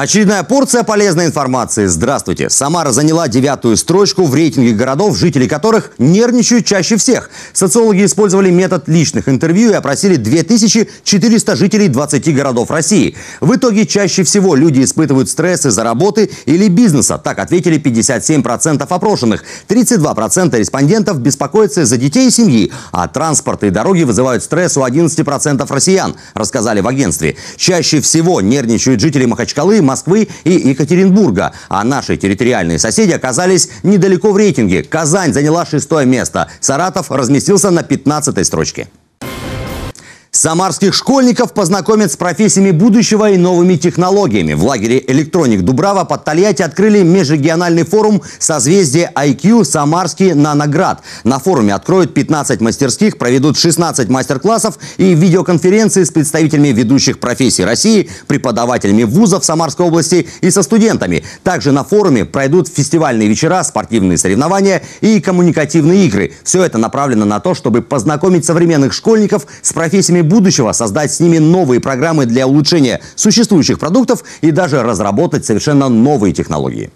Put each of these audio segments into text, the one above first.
Очередная порция полезной информации. Здравствуйте. Самара заняла девятую строчку в рейтинге городов, жители которых нервничают чаще всех. Социологи использовали метод личных интервью и опросили 2400 жителей 20 городов России. В итоге чаще всего люди испытывают стресс из-за работы или бизнеса. Так ответили 57% опрошенных. 32% респондентов беспокоятся из-за детей и семьи. А транспорт и дороги вызывают стресс у 11% россиян, рассказали в агентстве. Чаще всего нервничают жители Махачкалы, Москвы и Екатеринбурга. А наши территориальные соседи оказались недалеко в рейтинге. Казань заняла шестое место. Саратов разместился на 15 строчке. Самарских школьников познакомят с профессиями будущего и новыми технологиями. В лагере «Электроник Дубрава» под Тольятти открыли межрегиональный форум «Созвездие IQ Самарский Наноград». На форуме откроют 15 мастерских, проведут 16 мастер-классов и видеоконференции с представителями ведущих профессий России, преподавателями вузов Самарской области и со студентами. Также на форуме пройдут фестивальные вечера, спортивные соревнования и коммуникативные игры. Все это направлено на то, чтобы познакомить современных школьников с профессиями будущего, создать с ними новые программы для улучшения существующих продуктов и даже разработать совершенно новые технологии.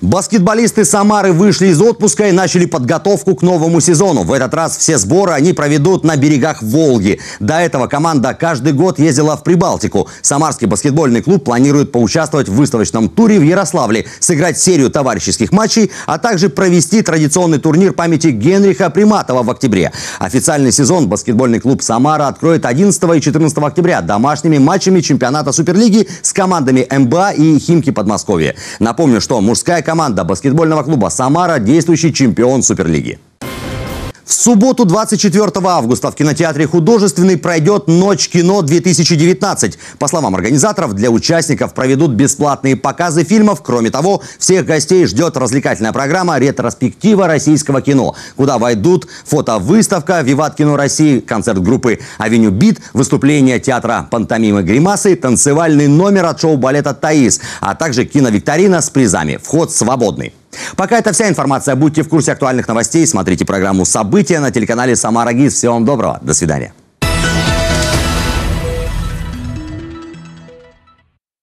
Баскетболисты Самары вышли из отпуска и начали подготовку к новому сезону. В этот раз все сборы они проведут на берегах Волги. До этого команда каждый год ездила в Прибалтику. Самарский баскетбольный клуб планирует поучаствовать в выставочном туре в Ярославле, сыграть серию товарищеских матчей, а также провести традиционный турнир памяти Генриха Приматова в октябре. Официальный сезон баскетбольный клуб «Самара» откроет 11 и 14 октября домашними матчами чемпионата Суперлиги с командами МБА и Химки Подмосковья. Напомню, что мужская команда баскетбольного клуба «Самара» – действующий чемпион Суперлиги. В субботу 24 августа в кинотеатре «Художественный» пройдет «Ночь кино-2019». По словам организаторов, для участников проведут бесплатные показы фильмов. Кроме того, всех гостей ждет развлекательная программа «Ретроспектива российского кино», куда войдут фотовыставка «Виват кино России», концерт группы «Авеню Бит», выступление театра «Пантомимы Гримасы», танцевальный номер от шоу-балета «Таис», а также киновикторина с призами. Вход свободный. Пока это вся информация. Будьте в курсе актуальных новостей. Смотрите программу «События» на телеканале «Самара ГИС». Всего вам доброго. До свидания.